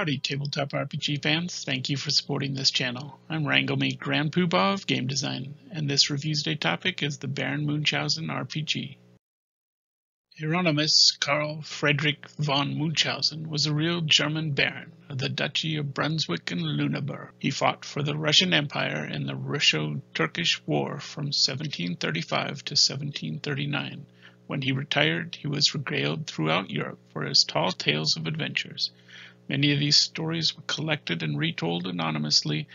Howdy, tabletop RPG fans. Thank you for supporting this channel. I'm RangleMe Grand Poobah of Game Design, and this Reviews Day topic is the Baron Munchausen RPG. Hieronymus Karl Friedrich von Munchausen was a real German baron of the Duchy of Brunswick and Lüneburg. He fought for the Russian Empire in the Russo-Turkish War from 1735 to 1739. When he retired, he was regaled throughout Europe for his tall tales of adventures. Many of these stories were collected and retold anonymously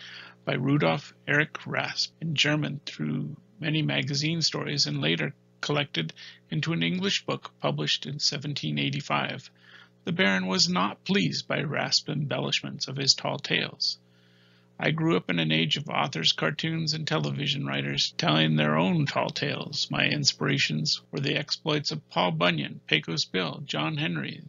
by Rudolf Erich Raspe in German through many magazine stories and later collected into an English book published in 1785. The Baron was not pleased by Raspe's embellishments of his tall tales. I grew up in an age of authors, cartoons, and television writers telling their own tall tales. My inspirations were the exploits of Paul Bunyan, Pecos Bill, John Henry,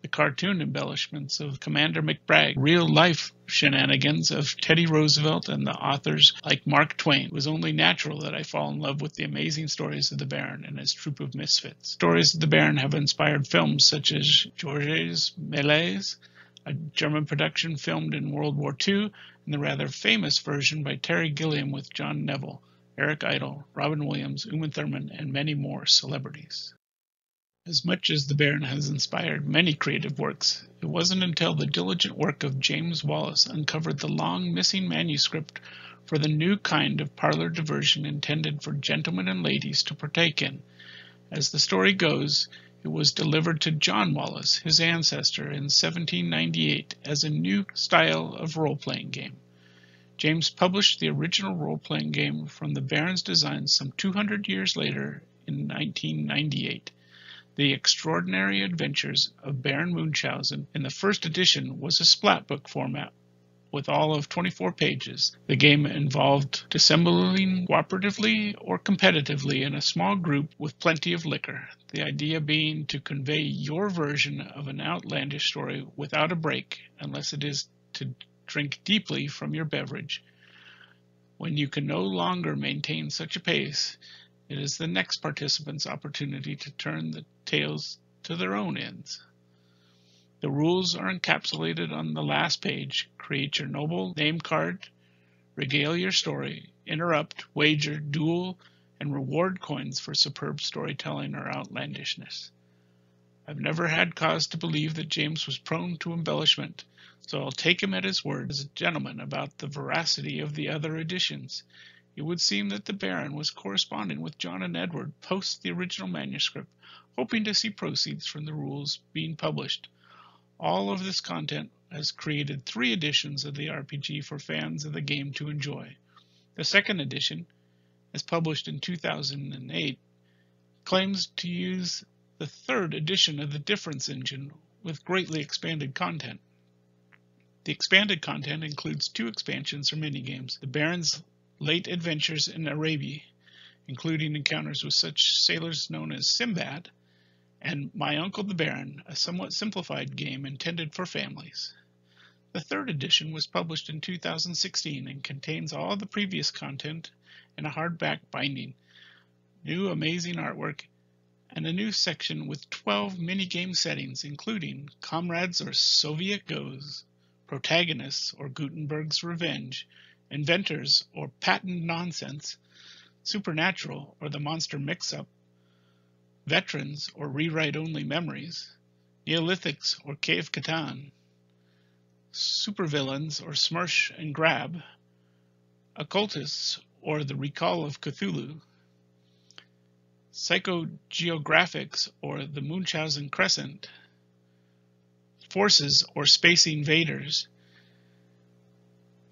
the cartoon embellishments of Commander McBragg, real life shenanigans of Teddy Roosevelt and the authors like Mark Twain. It was only natural that I fall in love with the amazing stories of the Baron and his troop of misfits. Stories of the Baron have inspired films such as Georges Méliès, a German production filmed in World War II, and the rather famous version by Terry Gilliam with John Neville, Eric Idle, Robin Williams, Uma Thurman, and many more celebrities. As much as the Baron has inspired many creative works, it wasn't until the diligent work of James Wallace uncovered the long missing manuscript for the new kind of parlor diversion intended for gentlemen and ladies to partake in. As the story goes, it was delivered to John Wallace, his ancestor, in 1798 as a new style of role-playing game. James published the original role-playing game from the Baron's designs some 200 years later in 1998. The Extraordinary Adventures of Baron Munchausen in the first edition was a splat book format with all of 24 pages. The game involved dissembling cooperatively or competitively in a small group with plenty of liquor, the idea being to convey your version of an outlandish story without a break, unless it is to drink deeply from your beverage. When you can no longer maintain such a pace, it is the next participant's opportunity to turn the tales to their own ends. The rules are encapsulated on the last page. Create your noble name card, regale your story, interrupt, wager, duel, and reward coins for superb storytelling or outlandishness. I've never had cause to believe that James was prone to embellishment, so I'll take him at his word as a gentleman about the veracity of the other editions. It would seem that the Baron was corresponding with John and Edward post the original manuscript, hoping to see proceeds from the rules being published. All of this content has created three editions of the RPG for fans of the game to enjoy. The second edition, as published in 2008, claims to use the third edition of the Difference engine with greatly expanded content. The expanded content includes two expansions or minigames, the Baron's late adventures in Arabia, including encounters with such sailors known as Sinbad, and My Uncle the Baron, a somewhat simplified game intended for families. The third edition was published in 2016 and contains all the previous content in a hardback binding, new amazing artwork, and a new section with 12 minigame settings, including Comrades or Soviet Goes, Protagonists or Gutenberg's Revenge, inventors or patent nonsense, supernatural or the monster mix up, veterans or rewrite only memories, Neolithics or Cave Catan, supervillains or Smersh and Grab, occultists or the Recall of Cthulhu, psychogeographics or the Munchausen Crescent, forces or space invaders,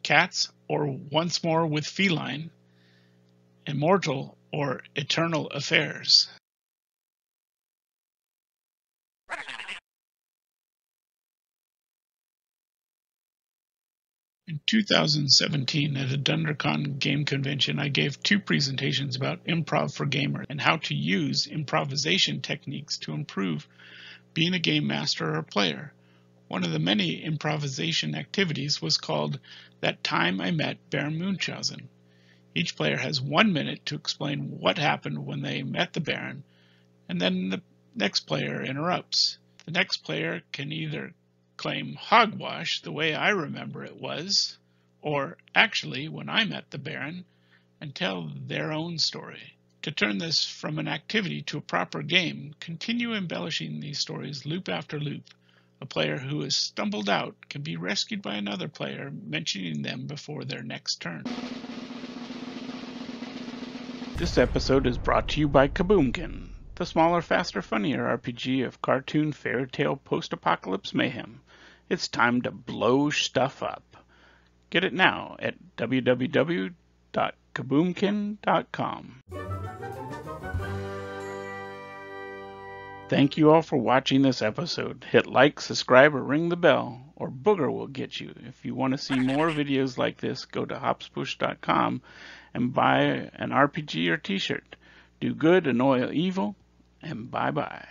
cats or once more with feline, immortal or eternal affairs. In 2017, at a DunDraCon game convention, I gave two presentations about improv for gamers and how to use improvisation techniques to improve being a game master or player. One of the many improvisation activities was called That Time I Met Baron Munchausen. Each player has one minute to explain what happened when they met the Baron, and then the next player interrupts. The next player can either claim hogwash the way I remember it was, or actually when I met the Baron, and tell their own story. To turn this from an activity to a proper game, continue embellishing these stories loop after loop. A player who has stumbled out can be rescued by another player mentioning them before their next turn. This episode is brought to you by Kaboomkin, the smaller, faster, funnier RPG of cartoon fairy tale post-apocalypse mayhem. It's time to blow stuff up. Get it now at www.kaboomkin.com. Thank you all for watching this episode. Hit like, subscribe, or ring the bell, or Booger will get you. If you want to see more videos like this, go to hoppsbusch.com and buy an RPG or t-shirt. Do good, annoy evil, and bye-bye.